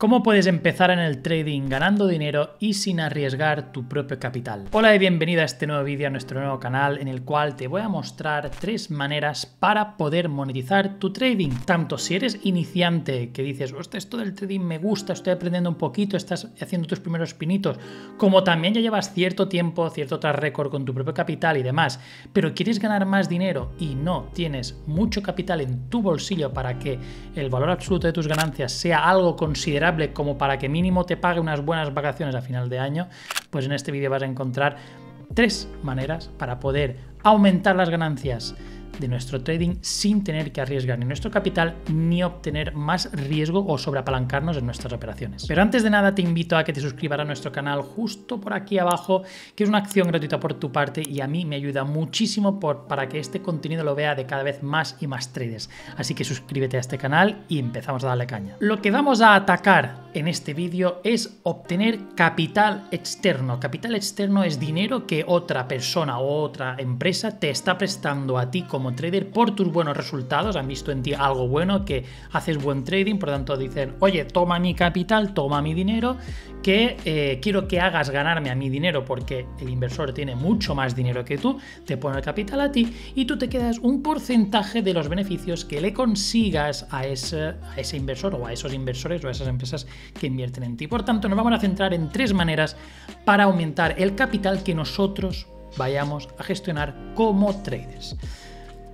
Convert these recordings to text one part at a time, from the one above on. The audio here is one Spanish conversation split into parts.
¿Cómo puedes empezar en el trading ganando dinero y sin arriesgar tu propio capital? Hola y bienvenido a este nuevo vídeo a nuestro nuevo canal en el cual te voy a mostrar tres maneras para poder monetizar tu trading. Tanto si eres iniciante que dices, hostia, esto del trading me gusta, estoy aprendiendo un poquito, estás haciendo tus primeros pinitos, como también ya llevas cierto tiempo, cierto tras récord con tu propio capital y demás, pero quieres ganar más dinero y no tienes mucho capital en tu bolsillo para que el valor absoluto de tus ganancias sea algo considerable como para que mínimo te pague unas buenas vacaciones a final de año, pues en este vídeo vas a encontrar tres maneras para poder aumentar las ganancias de nuestro trading sin tener que arriesgar ni nuestro capital ni obtener más riesgo o sobreapalancarnos en nuestras operaciones. Pero antes de nada te invito a que te suscribas a nuestro canal justo por aquí abajo, que es una acción gratuita por tu parte y a mí me ayuda muchísimo por, para que este contenido lo vea de cada vez más y más traders. Así que suscríbete a este canal y empezamos a darle caña. Lo que vamos a atacar en este vídeo es obtener capital externo. Capital externo es dinero que otra persona o otra empresa te está prestando a ti como trader por tus buenos resultados, han visto en ti algo bueno, que haces buen trading, por lo tanto dicen, oye, toma mi capital, toma mi dinero, que eh, quiero que hagas ganarme a mi dinero porque el inversor tiene mucho más dinero que tú, te pone el capital a ti y tú te quedas un porcentaje de los beneficios que le consigas a ese, a ese inversor o a esos inversores o a esas empresas que invierten en ti. Por tanto, nos vamos a centrar en tres maneras para aumentar el capital que nosotros vayamos a gestionar como traders.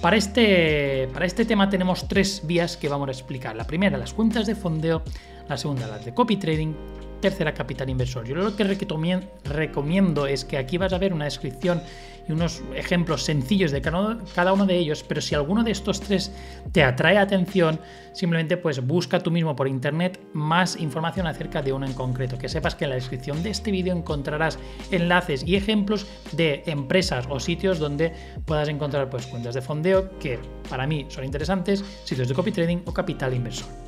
Para este, para este tema tenemos tres vías que vamos a explicar. La primera, las cuentas de fondeo. La segunda, las de copy trading. Tercera, capital inversor. Yo lo que recomiendo es que aquí vas a ver una descripción y unos ejemplos sencillos de cada uno de ellos, pero si alguno de estos tres te atrae atención, simplemente pues busca tú mismo por internet más información acerca de uno en concreto. Que sepas que en la descripción de este vídeo encontrarás enlaces y ejemplos de empresas o sitios donde puedas encontrar pues cuentas de fondeo que para mí son interesantes, sitios de copy trading o capital inversor.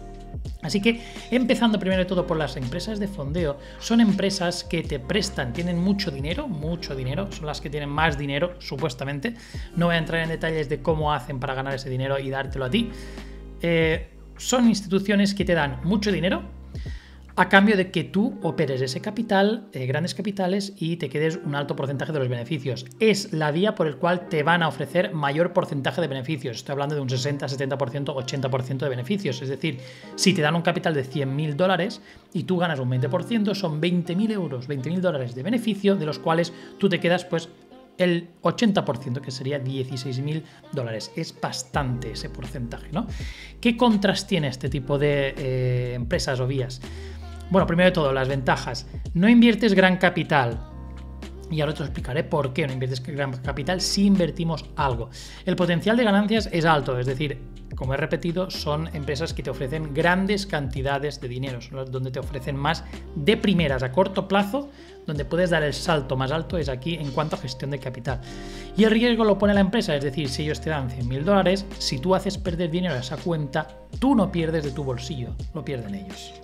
Así que, empezando primero de todo por las empresas de fondeo, son empresas que te prestan, tienen mucho dinero, mucho dinero, son las que tienen más dinero, supuestamente. No voy a entrar en detalles de cómo hacen para ganar ese dinero y dártelo a ti. Eh, son instituciones que te dan mucho dinero, a cambio de que tú operes ese capital, eh, grandes capitales, y te quedes un alto porcentaje de los beneficios. Es la vía por el cual te van a ofrecer mayor porcentaje de beneficios. Estoy hablando de un 60, 70%, 80% de beneficios. Es decir, si te dan un capital de 100.000 dólares y tú ganas un 20%, son 20.000 euros, 20.000 dólares de beneficio, de los cuales tú te quedas pues el 80%, que sería 16.000 dólares. Es bastante ese porcentaje, ¿no? ¿Qué contras tiene este tipo de eh, empresas o vías? Bueno, primero de todo, las ventajas. No inviertes gran capital. Y ahora te explicaré por qué no inviertes gran capital si invertimos algo. El potencial de ganancias es alto, es decir, como he repetido, son empresas que te ofrecen grandes cantidades de dinero, son donde te ofrecen más de primeras a corto plazo, donde puedes dar el salto más alto es aquí en cuanto a gestión de capital. Y el riesgo lo pone la empresa, es decir, si ellos te dan 100 mil dólares, si tú haces perder dinero a esa cuenta, tú no pierdes de tu bolsillo, lo pierden ellos.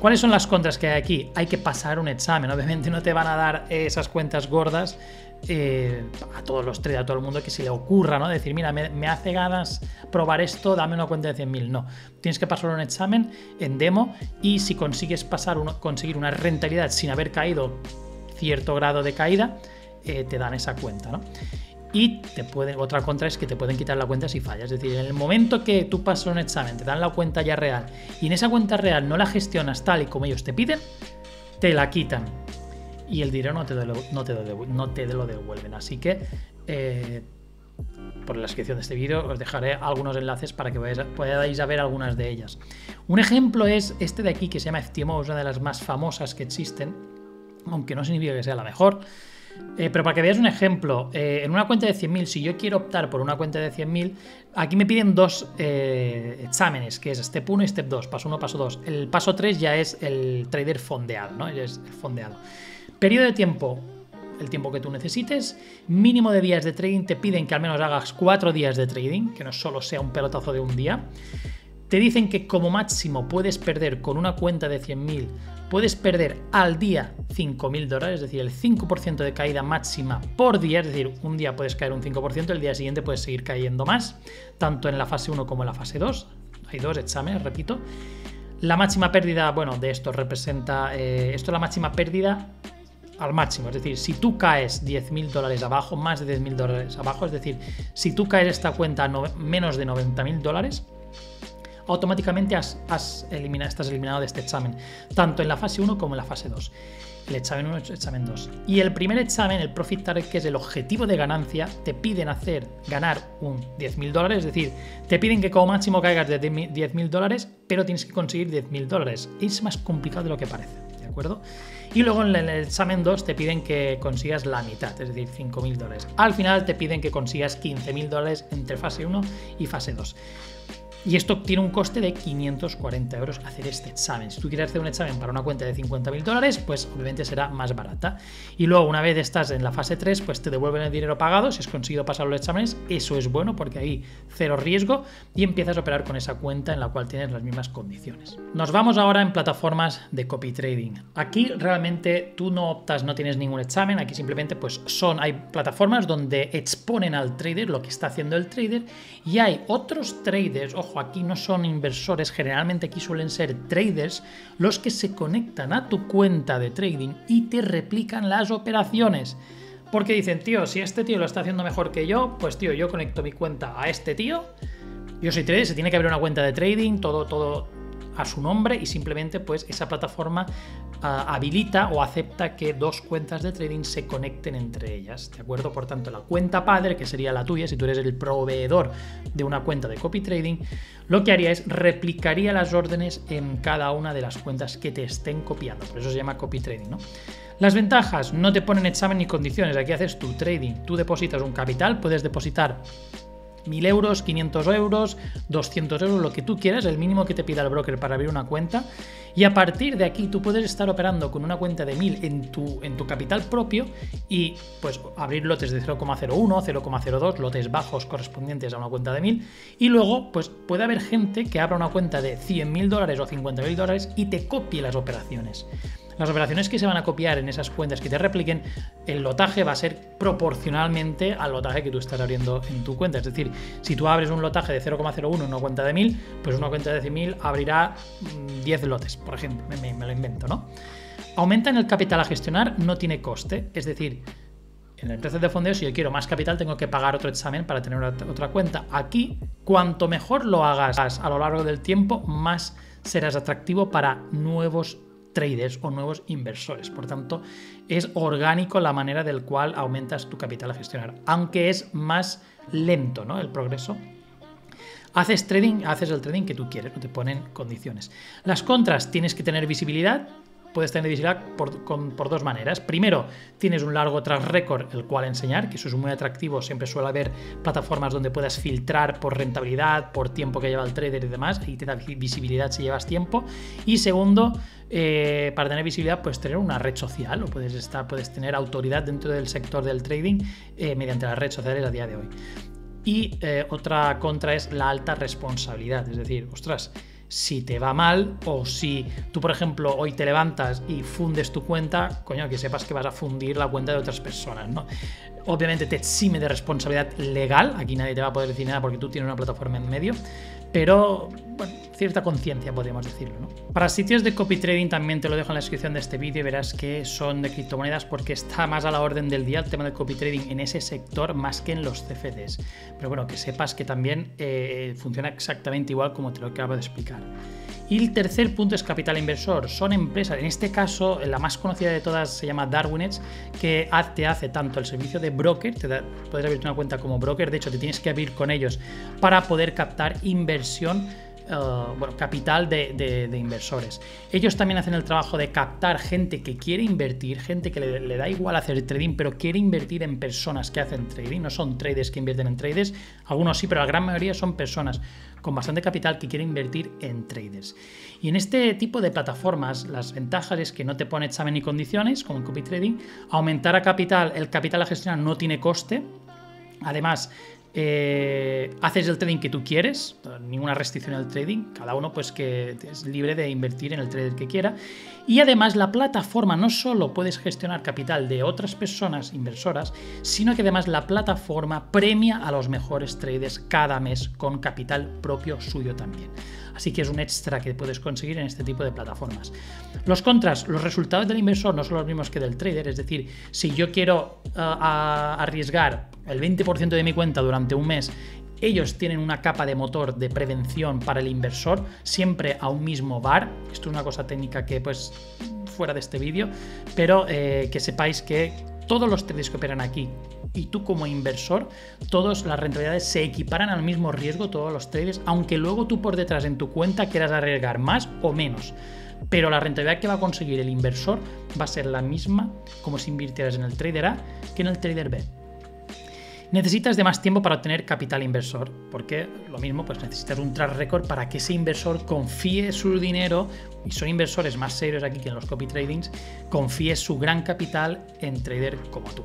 ¿Cuáles son las contras que hay aquí? Hay que pasar un examen. Obviamente no te van a dar esas cuentas gordas eh, a todos los traders, a todo el mundo que se le ocurra, ¿no? Decir, mira, me, hace ganas probar esto, dame una cuenta de 100.000. No, tienes que pasar un examen en demo y si consigues pasar conseguir una rentabilidad sin haber caído cierto grado de caída, eh, te dan esa cuenta, ¿no? Y te pueden, otra contra es que te pueden quitar la cuenta si fallas. Es decir, en el momento que tú pasas un examen, te dan la cuenta ya real y en esa cuenta real no la gestionas tal y como ellos te piden, te la quitan y el dinero no te, lo, no te, no te lo devuelven. Así que eh, por la descripción de este vídeo os dejaré algunos enlaces para que podáis ver algunas de ellas. Un ejemplo es este de aquí que se llama FTMO, es una de las más famosas que existen, aunque no significa que sea la mejor. Eh, pero para que veáis un ejemplo, eh, en una cuenta de 100.000, si yo quiero optar por una cuenta de 100.000, aquí me piden dos eh, exámenes, que es Step 1 y Step 2, paso 1, paso 2. El paso 3 ya es el trader fondeado, ¿no? Ya es fondeado. Periodo de tiempo, el tiempo que tú necesites. Mínimo de días de trading, te piden que al menos hagas 4 días de trading, que no solo sea un pelotazo de un día. Te dicen que como máximo puedes perder con una cuenta de 100.000, puedes perder al día 5.000 dólares, es decir, el 5% de caída máxima por día, es decir, un día puedes caer un 5%, el día siguiente puedes seguir cayendo más, tanto en la fase 1 como en la fase 2. Hay dos exámenes, repito. La máxima pérdida, bueno, de esto representa, eh, esto es la máxima pérdida al máximo. Es decir, si tú caes 10.000 dólares abajo, más de 10.000 dólares abajo, es decir, si tú caes esta cuenta a menos de 90.000 dólares, automáticamente has, estás eliminado de este examen, tanto en la fase 1 como en la fase 2. El examen 1 y el examen 2. Y el primer examen, el Profit Target, que es el objetivo de ganancia, te piden hacer ganar un 10.000 dólares, es decir, te piden que como máximo caigas de 10.000 dólares, pero tienes que conseguir 10.000 dólares. Es más complicado de lo que parece, ¿de acuerdo? Y luego en el examen 2 te piden que consigas la mitad, es decir, 5.000 dólares. Al final te piden que consigas 15.000 dólares entre fase 1 y fase 2. Y esto tiene un coste de 540 euros hacer este examen. Si tú quieres hacer un examen para una cuenta de 50.000 dólares, pues obviamente será más barata. Y luego, una vez estás en la fase 3, pues te devuelven el dinero pagado si has conseguido pasar los exámenes. Eso es bueno porque ahí cero riesgo y empiezas a operar con esa cuenta en la cual tienes las mismas condiciones. Nos vamos ahora en plataformas de copy trading. Aquí realmente tú no optas, no tienes ningún examen. Aquí simplemente pues son, hay plataformas donde exponen al trader lo que está haciendo el trader y hay otros traders, ojo, aquí no son inversores, generalmente aquí suelen ser traders los que se conectan a tu cuenta de trading y te replican las operaciones. Porque dicen, tío, si este tío lo está haciendo mejor que yo, pues tío, yo conecto mi cuenta a este tío. Yo soy trader, se tiene que abrir una cuenta de trading, todo, todo, a su nombre y simplemente pues esa plataforma ah, habilita o acepta que dos cuentas de trading se conecten entre ellas, ¿de acuerdo? Por tanto, la cuenta padre, que sería la tuya, si tú eres el proveedor de una cuenta de copy trading, lo que haría es replicaría las órdenes en cada una de las cuentas que te estén copiando, por eso se llama copy trading. Las ventajas, no te ponen examen ni condiciones, aquí haces tu trading, tú depositas un capital, puedes depositar 1000 euros, 500 euros, 200 euros, lo que tú quieras, el mínimo que te pida el broker para abrir una cuenta. Y a partir de aquí tú puedes estar operando con una cuenta de 1000 en tu, en tu capital propio y pues abrir lotes de 0,01, 0,02, lotes bajos correspondientes a una cuenta de 1000. Y luego pues puede haber gente que abra una cuenta de 100.000 dólares o 50.000 dólares y te copie las operaciones. Las operaciones que se van a copiar en esas cuentas que te repliquen, el lotaje va a ser proporcionalmente al lotaje que tú estás abriendo en tu cuenta. Es decir, si tú abres un lotaje de 0,01 en una cuenta de 1000, pues una cuenta de 100.000 abrirá 10 mm, lotes, por ejemplo. Me, lo invento, ¿no? Aumenta en el capital a gestionar, no tiene coste. Es decir, en la empresa de fondeo, si yo quiero más capital, tengo que pagar otro examen para tener otra cuenta. Aquí, cuanto mejor lo hagas a lo largo del tiempo, más serás atractivo para nuevos traders o nuevos inversores. Por tanto, es orgánico la manera del cual aumentas tu capital a gestionar, aunque es más lento ¿no? el progreso. Haces trading, haces el trading que tú quieres, no te ponen condiciones. Las contras, tienes que tener visibilidad, puedes tener por, por, dos maneras. Primero, tienes un largo track record el cual enseñar, que eso es muy atractivo. Siempre suele haber plataformas donde puedas filtrar por rentabilidad, por tiempo que lleva el trader y demás. Ahí te da visibilidad si llevas tiempo. Y segundo, eh, para tener visibilidad, puedes tener una red social o puedes, estar, puedes tener autoridad dentro del sector del trading eh, mediante las redes sociales a día de hoy. Y eh, otra contra es la alta responsabilidad, es decir, ostras, si te va mal o si tú, por ejemplo, hoy te levantas y fundes tu cuenta, coño, que sepas que vas a fundir la cuenta de otras personas, ¿no? Obviamente te exime de responsabilidad legal, aquí nadie te va a poder decir nada porque tú tienes una plataforma en medio, pero cierta conciencia podríamos decirlo. ¿no? Para sitios de copy trading también te lo dejo en la descripción de este vídeo y verás que son de criptomonedas porque está más a la orden del día el tema del copy trading en ese sector más que en los CFDs. Pero bueno, que sepas que también eh, funciona exactamente igual como te lo acabo de explicar. Y el tercer punto es capital inversor. Son empresas, en este caso la más conocida de todas se llama Darwinets, que te hace tanto el servicio de broker, te puedes abrirte una cuenta como broker, de hecho te tienes que abrir con ellos para poder captar inversión eh, bueno, capital de, inversores. Ellos también hacen el trabajo de captar gente que quiere invertir, gente que le, da igual hacer trading, pero quiere invertir en personas que hacen trading. No son traders que invierten en traders, algunos sí, pero la gran mayoría son personas con bastante capital que quieren invertir en traders. Y en este tipo de plataformas, las ventajas es que no te pone examen ni condiciones, como en copy trading, aumentar a capital, el capital a gestionar no tiene coste. Además, eh, haces el trading que tú quieres, ninguna restricción al trading, cada uno pues que es libre de invertir en el trader que quiera. Y además la plataforma no solo puedes gestionar capital de otras personas inversoras, sino que además la plataforma premia a los mejores traders cada mes con capital propio suyo también. Así que es un extra que puedes conseguir en este tipo de plataformas. Los contras, los resultados del inversor no son los mismos que del trader, es decir, si yo quiero uh, arriesgar el 20% de mi cuenta durante un mes ellos tienen una capa de motor de prevención para el inversor, siempre a un mismo bar. Esto es una cosa técnica que pues fuera de este vídeo, pero eh, que sepáis que todos los traders que operan aquí y tú como inversor, todas las rentabilidades se equiparan al mismo riesgo, todos los traders, aunque luego tú por detrás en tu cuenta quieras arriesgar más o menos. Pero la rentabilidad que va a conseguir el inversor va a ser la misma como si invirtieras en el trader A que en el trader B. Necesitas de más tiempo para obtener capital inversor, porque lo mismo, pues necesitas un track record para que ese inversor confíe su dinero, y son inversores más serios aquí que en los copy tradings, confíe su gran capital en trader como tú.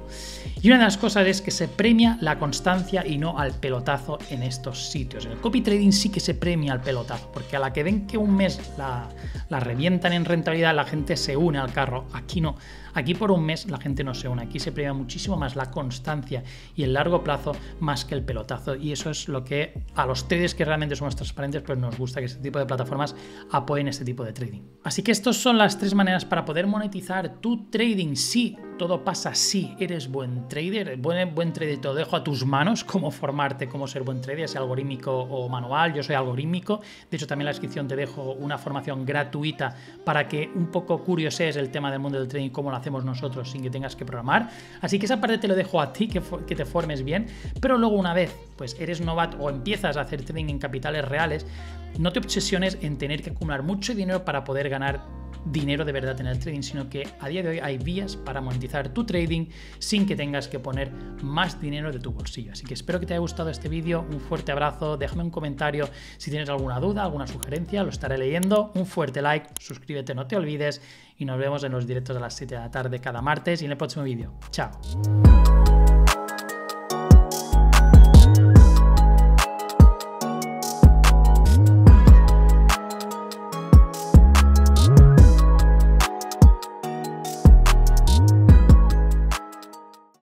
Y una de las cosas es que se premia la constancia y no al pelotazo en estos sitios. En el copy trading sí que se premia al pelotazo, porque a la que ven que un mes la, la revientan en rentabilidad, la gente se une al carro. Aquí no. Aquí por un mes la gente no se une. Aquí se premia muchísimo más la constancia y el largo plazo más que el pelotazo. Y eso es lo que a los traders que realmente somos transparentes, pues nos gusta que este tipo de plataformas apoyen este tipo de trading. Así que estas son las tres maneras para poder monetizar tu trading. Sí, todo pasa si eres buen trader, buen, buen trader, te lo dejo a tus manos, cómo formarte, cómo ser buen trader, sea algorítmico o manual, yo soy algorítmico, de hecho también en la descripción te dejo una formación gratuita para que un poco curioses el tema del mundo del trading, cómo lo hacemos nosotros sin que tengas que programar, así que esa parte te lo dejo a ti, que, que te formes pero luego una vez pues eres novato o empiezas a hacer trading en capitales reales, no te obsesiones en tener que acumular mucho dinero para poder ganar dinero de verdad en el trading, sino que a día de hoy hay vías para monetizar tu trading sin que tengas que poner más dinero de tu bolsillo. Así que espero que te haya gustado este vídeo, un fuerte abrazo, déjame un comentario si tienes alguna duda, alguna sugerencia, lo estaré leyendo, un fuerte like, suscríbete, no te olvides y nos vemos en los directos a las 7 de la tarde cada martes y en el próximo vídeo. Chao.